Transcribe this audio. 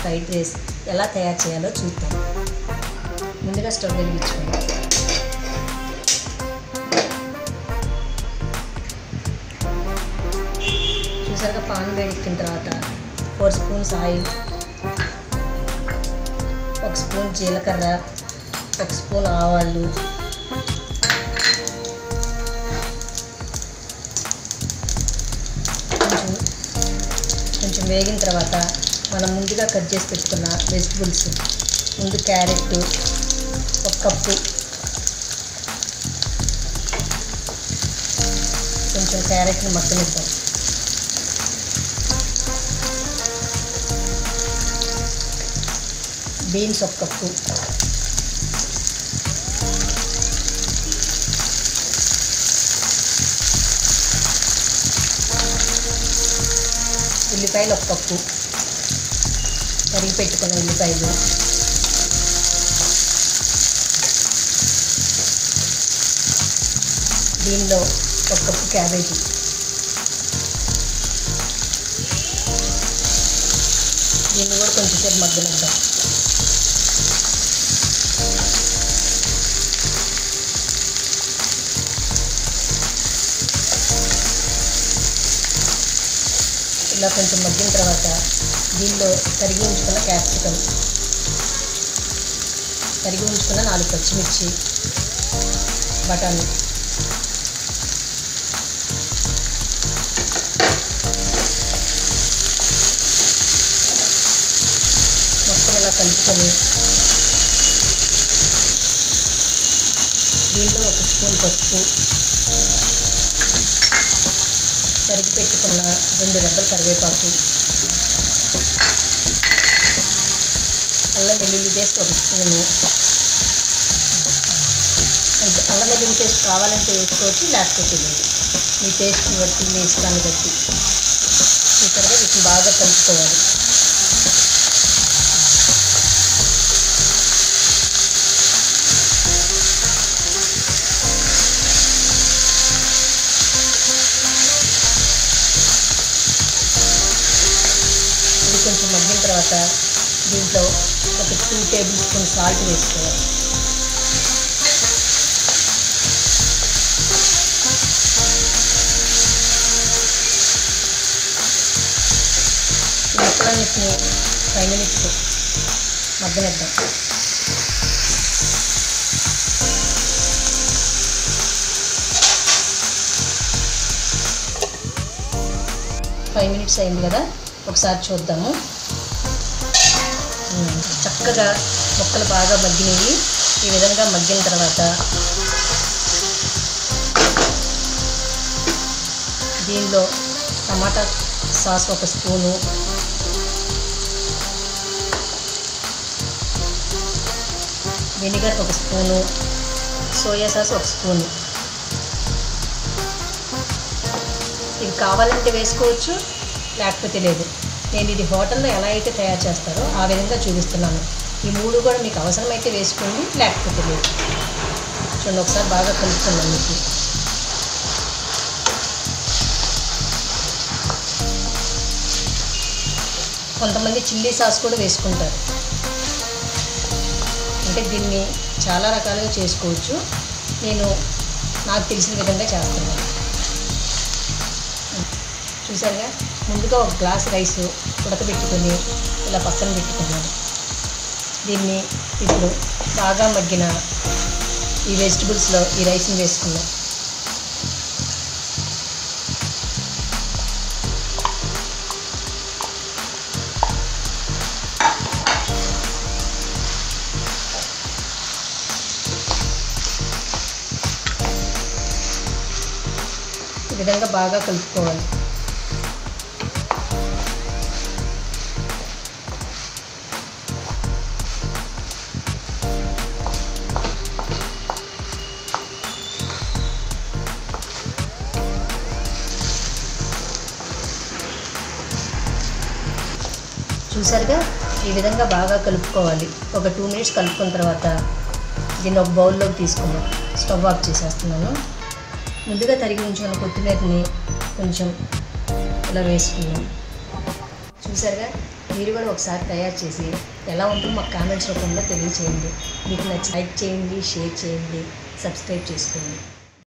Fried rice ఎలా తయారు చేయాలో చూద్దాం. ముందుగా స్టవ్ వెలిగించుకోండి. చూసారుగా పాన్ వేడెక్కిన తర్వాత ఫోర్ స్పూన్స్ ఆయిల్ ఒక స్పూన్ జీలకర్ర ఒక స్పూన్ ఆవాలు కొంచెం కొంచెం వేగిన తర్వాత మనం ముందుగా కట్ చేసి పెట్టుకున్న వెజిటబుల్స్ ముందు క్యారెట్ ఒక కప్పు. కొంచెం క్యారెట్ని మగ్గనిద్దాం. బీన్స్ ఒక కప్పు. ఉల్లిపాయలు ఒక కప్పు. తరిగి పెట్టుకున్న ఉల్లిపాయలు. దీనిలో ఒక కప్పు క్యాబేజీ. దీన్ని కూడా కొంచెంసేపు మగ్గనిద్దాం. ఇలా కొంచెం మగ్గిన తర్వాత దీనిలో తరిగి ఉంచుకున్న క్యాప్సికమ్. తరిగి ఉంచుకున్న నాలుగు పచ్చిమిర్చి బఠానీ. మొత్తం ఇలా కలుపుకొని దీంట్లో ఒక స్పూన్ పసుపు తరిగి పెట్టుకున్న రెండు రెబ్బల కరివేపాకు. అల్లం వెల్లుల్లి పేస్ట్ ఒక స్పూను. అల్లం వెల్లుల్లి పేస్ట్ కావాలంటే వేసుకోవచ్చు లేకపోతే లేదు. మీ టేస్ట్ని బట్టి మీ ఇష్టాన్ని బట్టి. తర్వాత వీటిని బాగా కలుపుకోవాలి. తర్వాత దీంట్లో ఒక టూ టేబుల్ స్పూన్ సాల్ట్ వేసుకోవాలి. ఈ ఫైవ్ మినిట్స్ మగ్గనిద్దాం. ఫైవ్ మినిట్స్ అయింది కదా ఒకసారి చూద్దాము. చక్కగా ముక్కలు బాగా మగ్గినవి. ఈ విధంగా మగ్గిన తర్వాత దీనిలో టమాటా సాస్ ఒక స్పూను. వెనిగర్ ఒక స్పూను. సోయా సాస్ ఒక స్పూను. ఇది కావాలంటే వేసుకోవచ్చు లేకపోతే లేదు. నేను ఇది హోటల్లో ఎలా అయితే తయారు చేస్తారో ఆ విధంగా చూపిస్తున్నాను. ఈ మూడు కూడా మీకు అవసరమైతే వేసుకోండి లేకపోతే లేదు. చూడండి ఒకసారి బాగా కలుపుతున్నాను మీకు. కొంతమంది చిల్లీ సాస్ కూడా వేసుకుంటారు. అంటే దీన్ని చాలా రకాలుగా చేసుకోవచ్చు. నేను నాకు తెలిసిన విధంగా చేస్తున్నాను. చూసారుగా ముందుగా ఒక గ్లాస్ రైస్. ఉడకబెట్టుకొని ఇలా పక్కన పెట్టుకున్నాను దీన్ని ఇప్పుడు బాగా మగ్గిన ఈ వెజిటబుల్స్లో ఈ రైస్ని వేసుకున్నాం ఈ విధంగా బాగా కలుపుకోవాలి. చూసారుగా? ఈ విధంగా బాగా కలుపుకోవాలి. ఒక టూ మినిట్స్ కలుపుకున్న తర్వాత దీన్ని ఒక బౌల్లోకి తీసుకున్నాం స్టవ్ ఆఫ్ చేసేస్తున్నాను. ముందుగా తరిగి ఉంచుకున్న కొత్తిమీరని కొంచెం ఇలా వేసుకున్నాం చూసారుగా? మీరు కూడా ఒకసారి తయారు చేసి ఎలా ఉంటుందో మాకు కామెంట్స్ రూపంలో తెలియచేయండి. మీకు నచ్చి లైక్ చేయండి షేర్ చేయండి సబ్స్క్రైబ్ చేసుకోండి.